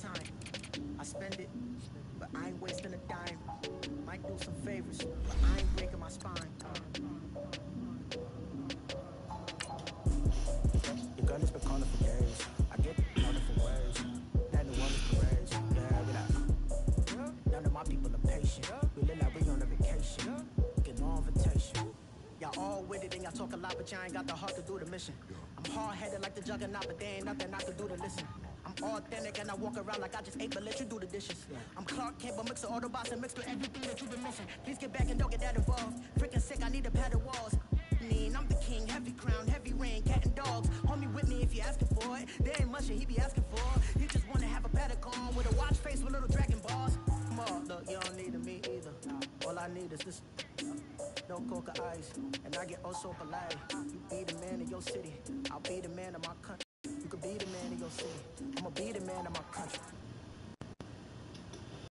time. I spend it, but I ain't wasting a dime. Might do some favors, but I ain't breaking my spine. Your gun has been calling for days. I get different ways. That one is parades. Yeah, like. None of my people are patient. We live like we on a vacation. Get no invitation. Y'all all with it and y'all talk a lot, but y'all ain't got the heart to do the mission. I'm hard headed like the juggernaut, but there ain't nothing I can do to listen. Authentic and I walk around like I just ate, but let you do the dishes. I'm Clark Kent, but mix the Autobots and mix with everything that you've been missing. Please get back and don't get that involved. Freaking sick, I need a pad of walls. Mean, I'm the king, heavy crown, heavy rain, cat and dogs. Homie with me if you asking for it. There ain't much that he be asking for. He just wanna have a Patek on with a watch face with little dragon balls. Come on, look, you don't need a me either. All I need is this. No coca ice, and I get oh so polite. You be the man of your city, I'll be the man of my country. Be the man your city, I'ma be the man of my country.